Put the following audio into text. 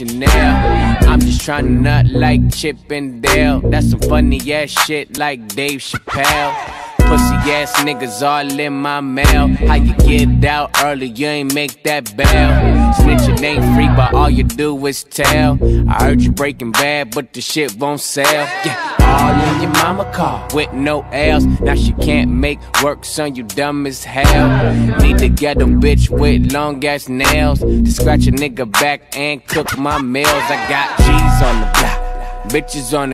Chanel. I'm just trying to nut like Chip and Dale. That's some funny ass shit like Dave Chappelle. Pussy ass niggas all in my mail. How you get out early, you ain't make that bail. Snitching ain't free, but all you do is tell. I heard you breaking bad, but the shit won't sell. Yeah, all in your mama car with no L's. Now she can't make work, son, you dumb as hell. Need to get a bitch with long ass nails to scratch a nigga back and cook my meals. I got G's on the block, bitches on the